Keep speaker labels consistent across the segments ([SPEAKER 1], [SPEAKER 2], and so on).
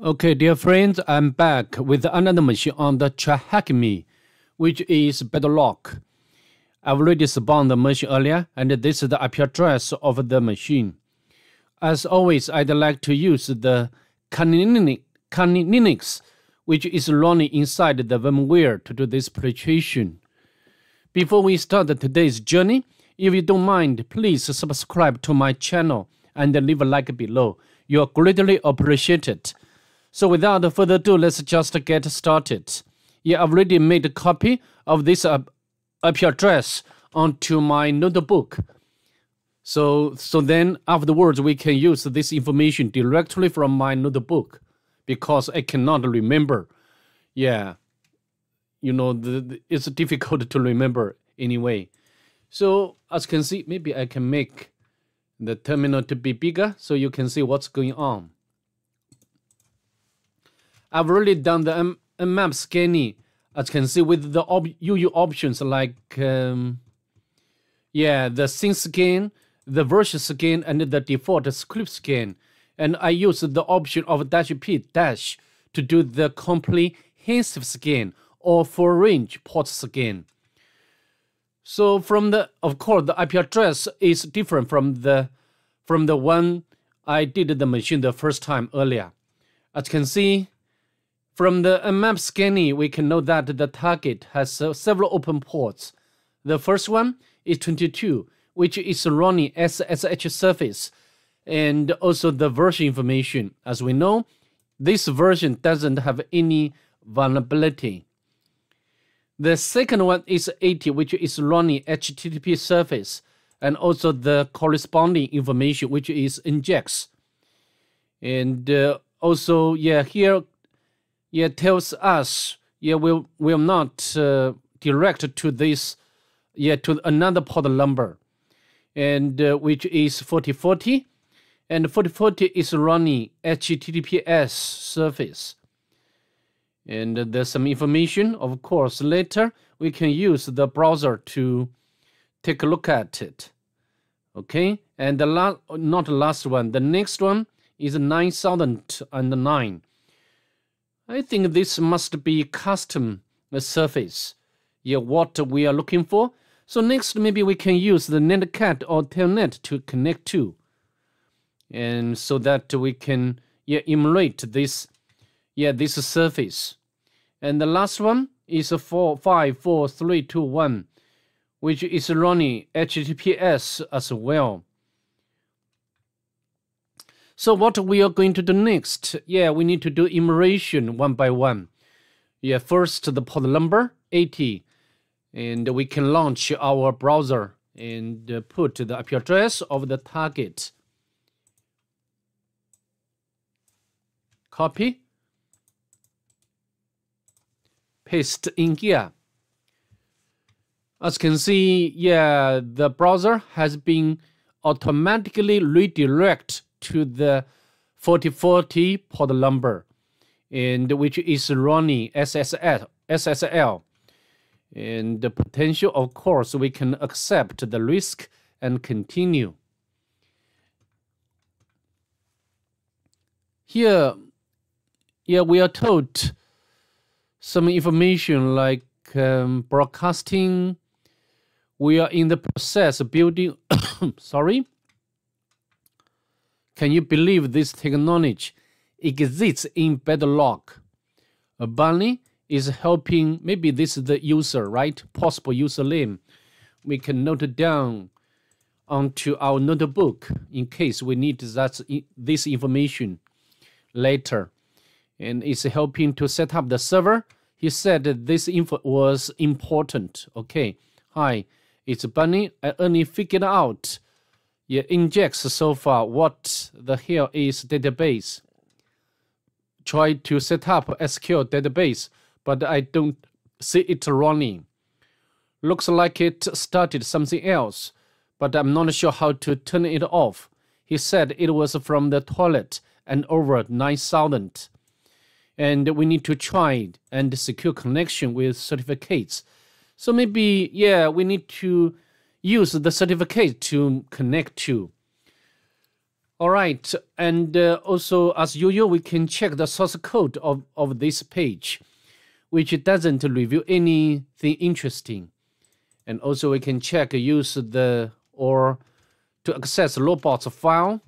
[SPEAKER 1] Okay, dear friends, I'm back with another machine on the Trahacme, which is Bedrock. I've already spawned the machine earlier, and this is the IP address of the machine. As always, I'd like to use the Kali Linux, which is running inside the VMware to do this preparation. Before we start today's journey, if you don't mind, please subscribe to my channel and leave a like below. You're greatly appreciated. So without further ado, let's just get started. Yeah, I've already made a copy of this uh, IP address onto my notebook. So, so then afterwards, we can use this information directly from my notebook because I cannot remember. Yeah, you know, the, the, it's difficult to remember anyway. So as you can see, maybe I can make the terminal to be bigger so you can see what's going on. I've already done the M- map scanning, as you can see, with the op UU options like, um, yeah, the scene scan, the version scan, and the default script scan. And I use the option of dash P dash to do the comprehensive scan or full range port scan. So from the, of course, the IP address is different from the, from the one I did the machine the first time earlier. As you can see, from the map scanning, we can know that the target has uh, several open ports. The first one is 22, which is running SSH service, and also the version information. As we know, this version doesn't have any vulnerability. The second one is 80, which is running HTTP service, and also the corresponding information, which is nginx. And uh, also, yeah, here yeah, tells us yeah will will not uh, direct to this yeah to another port number, and uh, which is 4040, and 4040 is running HTTPS service. And there's some information, of course. Later we can use the browser to take a look at it. Okay, and the last, not the last one. The next one is 9009 I think this must be custom uh, surface. Yeah, what we are looking for. So next, maybe we can use the netcat or telnet to connect to. And so that we can yeah, emulate this, yeah, this surface. And the last one is a four, five, four, three, two, one, which is running HTTPS as well. So what we are going to do next? Yeah, we need to do enumeration one by one. Yeah, first the port number 80, and we can launch our browser and uh, put the IP address of the target. Copy. Paste in here. As you can see, yeah, the browser has been automatically redirect to the 4040 port number, and which is running SSL, SSL. And the potential, of course, we can accept the risk and continue. Here, yeah, we are told some information like um, broadcasting. We are in the process of building, sorry, can you believe this technology exists in Bedrock? Bunny is helping, maybe this is the user, right? Possible user name. We can note down onto our notebook in case we need that, this information later. And it's helping to set up the server. He said that this info was important. Okay, hi, it's Bunny. I only figured out it injects so far what the hell is database. Try to set up SQL database, but I don't see it running. Looks like it started something else, but I'm not sure how to turn it off. He said it was from the toilet and over 9000. And we need to try and secure connection with certificates. So maybe, yeah, we need to use the certificate to connect to. All right, and uh, also as usual, we can check the source code of, of this page, which doesn't reveal anything interesting. And also we can check use the or to access robots file.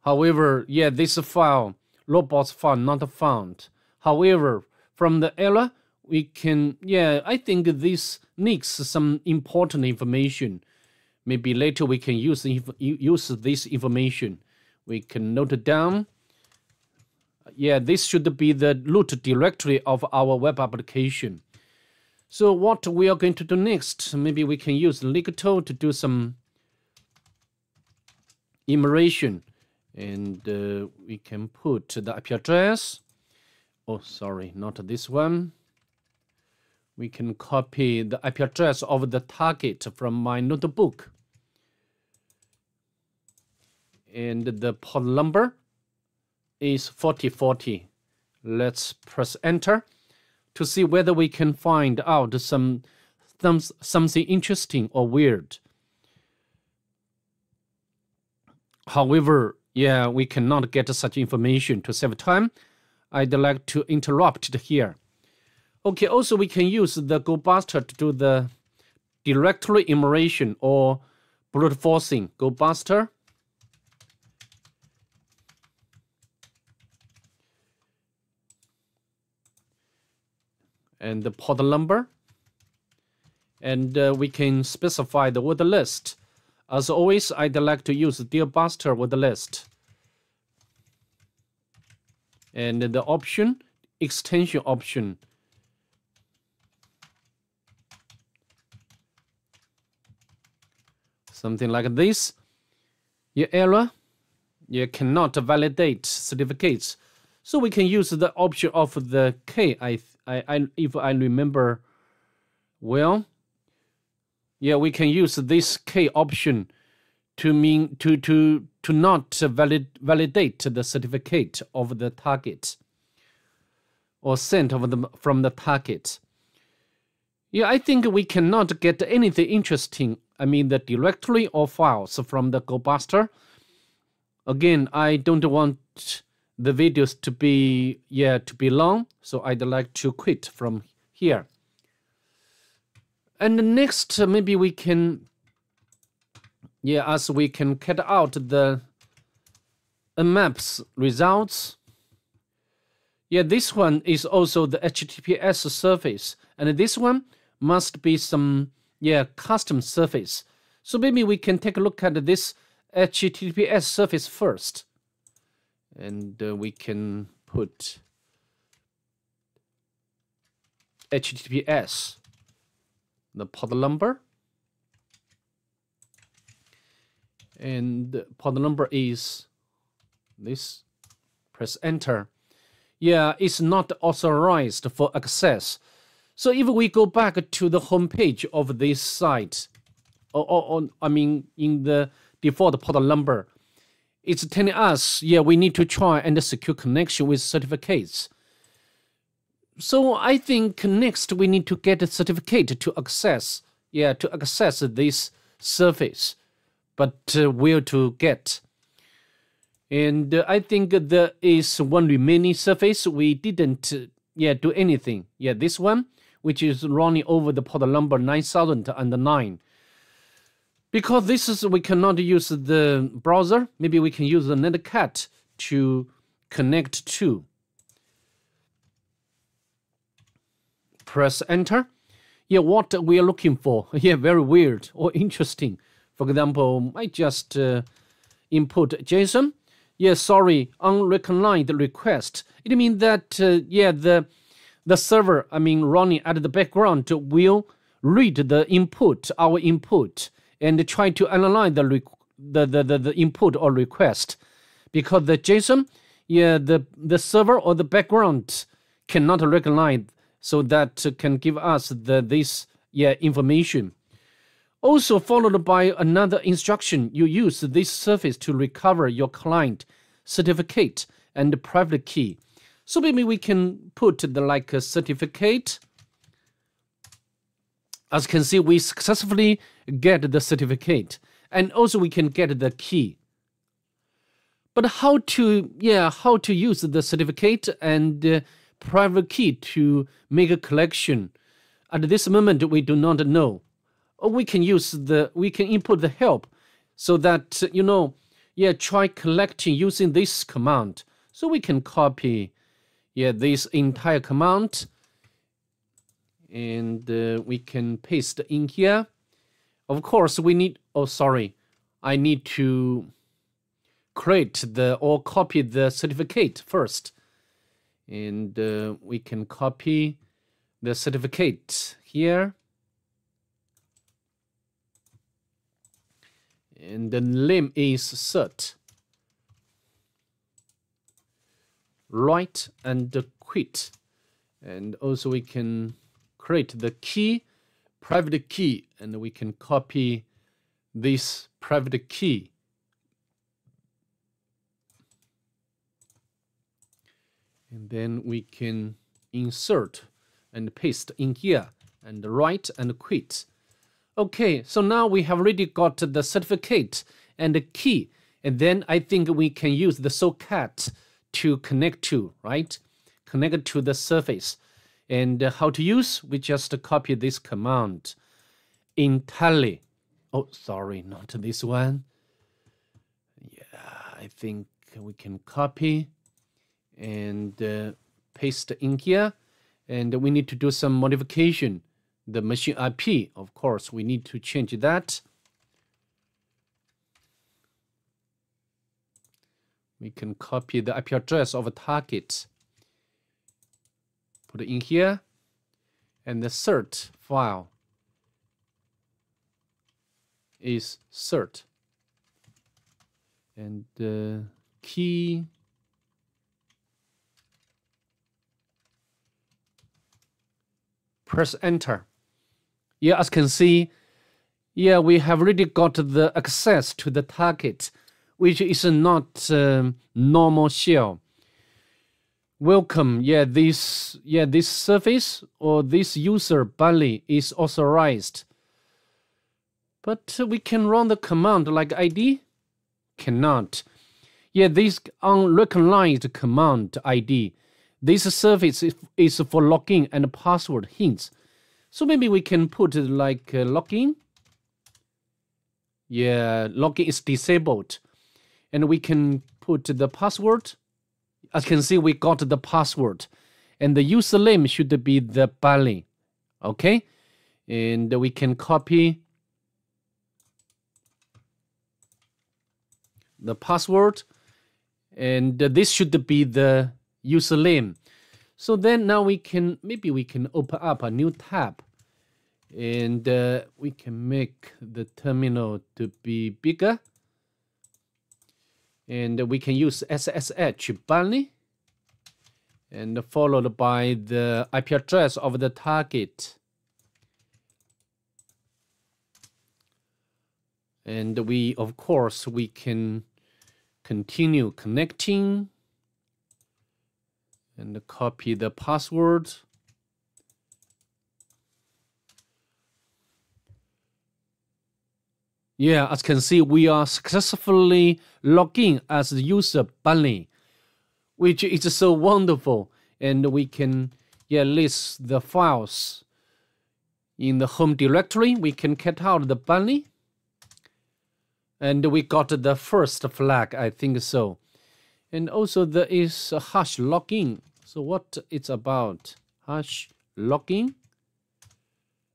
[SPEAKER 1] However, yeah, this file, robots file not found. However, from the error, we can, yeah, I think this needs some important information Maybe later we can use, use this information. We can note it down. Yeah, this should be the root directory of our web application. So what we are going to do next, maybe we can use Ligato to do some enumeration. And uh, we can put the IP address. Oh, sorry, not this one. We can copy the IP address of the target from my notebook and the port number is 4040. Let's press enter to see whether we can find out some, some something interesting or weird. However, yeah, we cannot get such information to save time. I'd like to interrupt here. Okay, also we can use the GoBuster to do the directory enumeration or brute forcing. GoBuster and the port number. And uh, we can specify the word list. As always, I'd like to use DealBuster word list. And the option, extension option. Something like this. Your error, you cannot validate certificates. So we can use the option of the K, I I, I if I remember well, yeah, we can use this K option to mean to to to not valid, validate the certificate of the target or sent of the, from the target. Yeah, I think we cannot get anything interesting. I mean, the directory or files from the GoBuster. Again, I don't want the videos to be yeah to be long so i'd like to quit from here and next uh, maybe we can yeah as we can cut out the maps results yeah this one is also the https surface and this one must be some yeah custom surface so maybe we can take a look at this https surface first and uh, we can put HTTPS, the pod number, and pod number is this. Press enter. Yeah, it's not authorized for access. So if we go back to the homepage of this site, or, or, or I mean, in the default port number, it's telling us, yeah, we need to try and secure connection with certificates. So I think next we need to get a certificate to access, yeah, to access this service, but uh, where to get? And uh, I think there is one remaining surface we didn't, uh, yeah, do anything. Yeah, this one, which is running over the port number 9009. Because this is, we cannot use the browser, maybe we can use the netcat to connect to. Press enter. Yeah, what we are looking for. Yeah, very weird or interesting. For example, I just uh, input JSON. Yeah, sorry, unrecognized request. It means that, uh, yeah, the, the server, I mean, running at the background will read the input, our input, and try to analyze the, the, the, the, the input or request because the JSON, yeah, the, the server or the background cannot recognize so that can give us the, this yeah, information. Also followed by another instruction, you use this service to recover your client certificate and private key. So maybe we can put the like a certificate as you can see, we successfully get the certificate. and also we can get the key. But how to, yeah, how to use the certificate and uh, private key to make a collection? At this moment, we do not know. Or we can use the, we can input the help so that, you know, yeah, try collecting using this command. So we can copy, yeah, this entire command and uh, we can paste in here. Of course, we need, oh, sorry, I need to create the or copy the certificate first. And uh, we can copy the certificate here. And the name is cert. Write and quit. And also we can create the key, private key, and we can copy this private key. And then we can insert and paste in here and write and quit. Okay, so now we have already got the certificate and the key. And then I think we can use the socket to connect to, right? Connect to the surface. And how to use? We just copy this command in tally. Oh, sorry, not this one. Yeah, I think we can copy and uh, paste in here. And we need to do some modification. The machine IP, of course, we need to change that. We can copy the IP address of a target. Put it in here. And the cert file is cert. And the key press enter. Yeah as can see yeah we have already got the access to the target which is not um, normal shell. Welcome. Yeah this yeah this service or this user Bali is authorized. But we can run the command like id cannot. Yeah this unrecognized command id this service is, for login and password hints. So maybe we can put like uh, login? Yeah login is disabled and we can put the password as you can see, we got the password. And the username should be the Bali. Okay? And we can copy the password. And this should be the username. So then now we can, maybe we can open up a new tab. And uh, we can make the terminal to be bigger and we can use SSH Bali and followed by the IP address of the target. And we, of course, we can continue connecting and copy the password. Yeah, as you can see, we are successfully logging as the user Bunny, which is so wonderful. And we can yeah, list the files in the home directory. We can cut out the Bunny. And we got the first flag, I think so. And also there is a hash login. So what it's about? Hash login?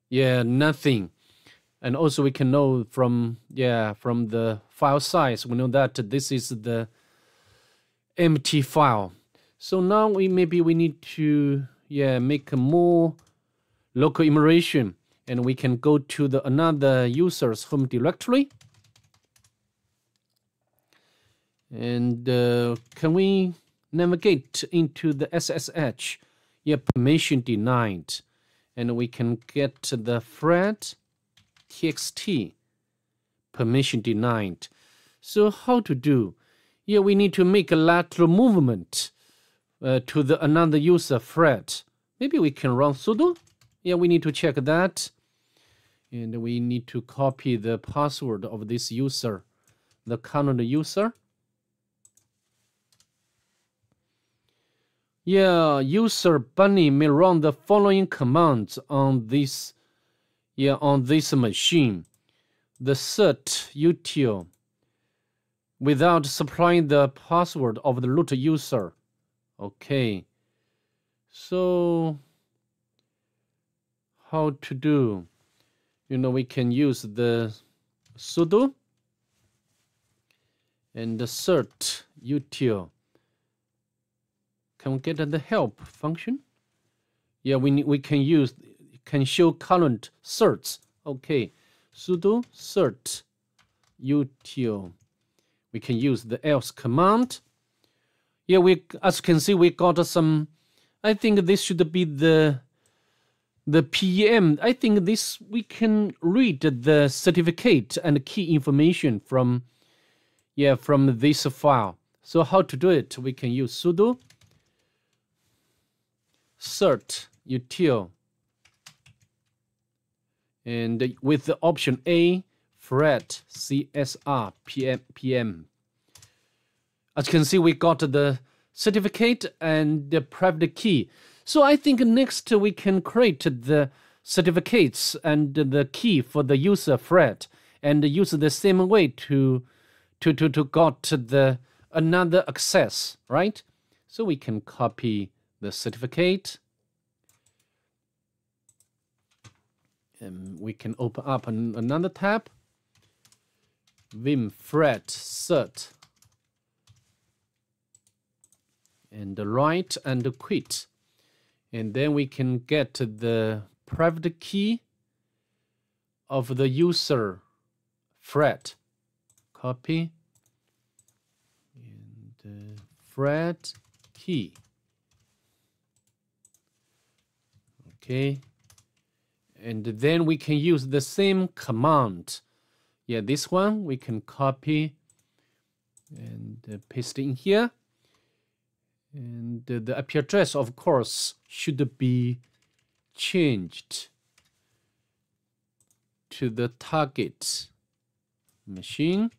[SPEAKER 1] Yeah, nothing and also we can know from yeah from the file size. We know that this is the empty file. So now we maybe we need to yeah make a more local enumeration. And we can go to the another user's home directory. And uh, can we navigate into the SSH yeah permission denied. And we can get the thread txt permission denied. So how to do? Yeah, we need to make a lateral movement uh, to the another user thread. Maybe we can run sudo. Yeah, we need to check that. and we need to copy the password of this user, the current user. Yeah, user bunny may run the following commands on this, yeah, on this machine. The cert util without supplying the password of the root user. Okay. So how to do? You know, we can use the sudo and the cert util can we get the help function? Yeah, we we can use can show current certs. Okay, sudo cert util. We can use the else command. Yeah, we as you can see we got some. I think this should be the the PM. I think this we can read the certificate and key information from yeah from this file. So how to do it? We can use sudo cert util and with the option A fret CSR PM PM. As you can see, we got the certificate and the private key. So I think next we can create the certificates and the key for the user fret and use the same way to to to to got the another access, right? So we can copy the certificate. And we can open up an, another tab. Vim fret cert. And the write and quit. And then we can get the private key of the user fret. Copy. And uh, fret key. okay and then we can use the same command. Yeah this one we can copy and uh, paste in here. And the IP address of course should be changed to the target machine.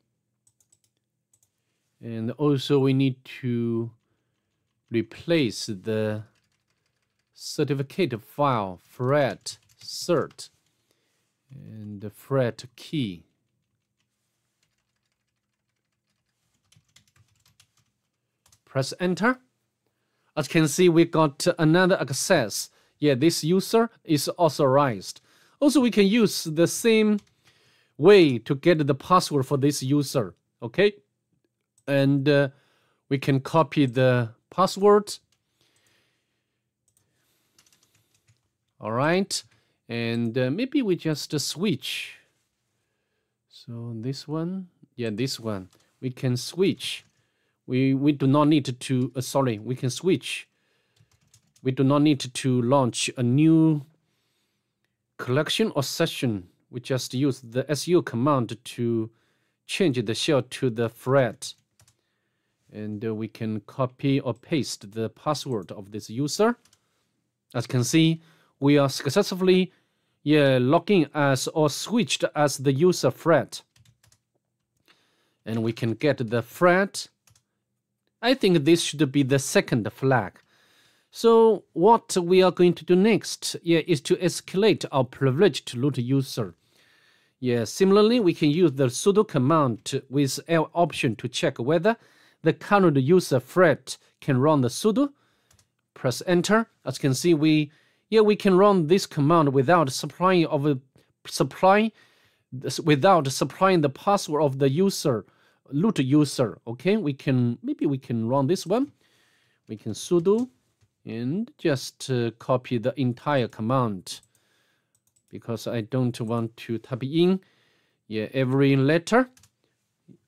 [SPEAKER 1] And also we need to replace the certificate file fret cert and the fret key. Press enter. As you can see, we got another access. Yeah, this user is authorized. Also, we can use the same way to get the password for this user. Okay, and uh, we can copy the password all right and uh, maybe we just uh, switch. So this one yeah this one. We can switch. We we do not need to uh, sorry we can switch. We do not need to launch a new collection or session. We just use the su command to change the shell to the thread. And uh, we can copy or paste the password of this user. As you can see we are successfully yeah, logging as or switched as the user fret. And we can get the fret. I think this should be the second flag. So what we are going to do next yeah, is to escalate our privileged root user. Yeah, similarly, we can use the sudo command with L option to check whether the current user fret can run the sudo. Press enter. As you can see, we yeah, we can run this command without supplying of a supply without supplying the password of the user root user. Okay, we can maybe we can run this one. We can sudo and just uh, copy the entire command because I don't want to type in yeah every letter.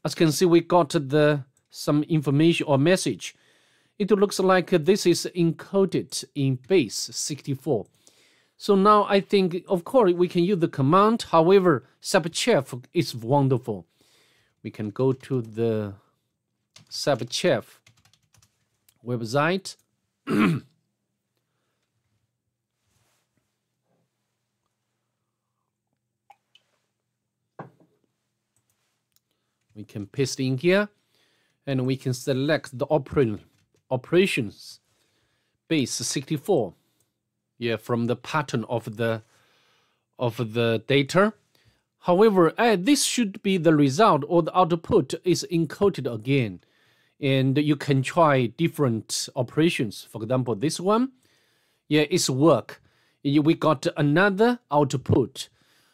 [SPEAKER 1] As you can see, we got the some information or message it looks like this is encoded in base 64. So now I think, of course, we can use the command. However, subchef is wonderful. We can go to the subchef website. we can paste in here and we can select the operand operations base 64. Yeah, from the pattern of the of the data. However, uh, this should be the result or the output is encoded again. And you can try different operations. For example, this one, yeah, it's work. We got another output.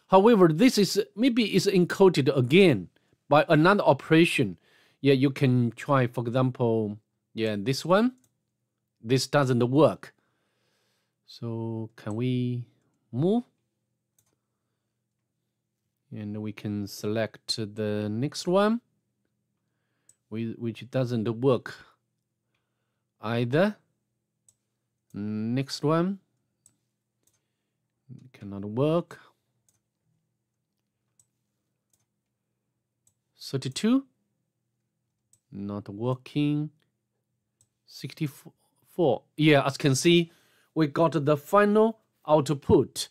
[SPEAKER 1] However, this is maybe is encoded again by another operation. Yeah, you can try, for example, yeah, this one. This doesn't work. So can we move? And we can select the next one, which doesn't work either. Next one cannot work. 32 not working 64 yeah as you can see we got the final output.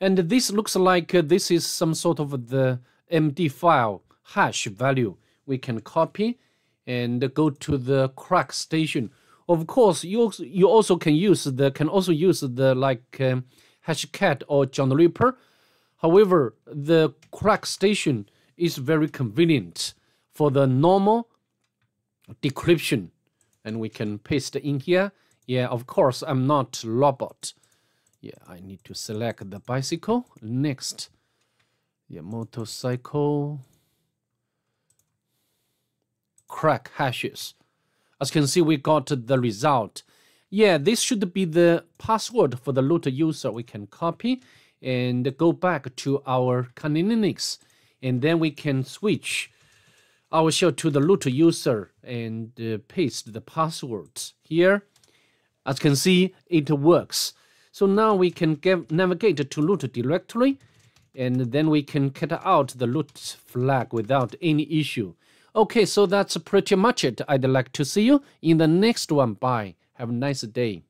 [SPEAKER 1] And this looks like uh, this is some sort of the md file hash value. We can copy and go to the crack station. Of course you also, you also can use the can also use the like um, hashcat or john ripper. However the crack station is very convenient for the normal decryption. And we can paste in here. Yeah, of course, I'm not robot. Yeah, I need to select the bicycle. Next, yeah, motorcycle. Crack hashes. As you can see, we got the result. Yeah, this should be the password for the root user. We can copy and go back to our Kali Linux and then we can switch our show to the root user and uh, paste the password here. As you can see, it works. So now we can navigate to root directory and then we can cut out the root flag without any issue. Okay, so that's pretty much it. I'd like to see you in the next one. Bye. Have a nice day.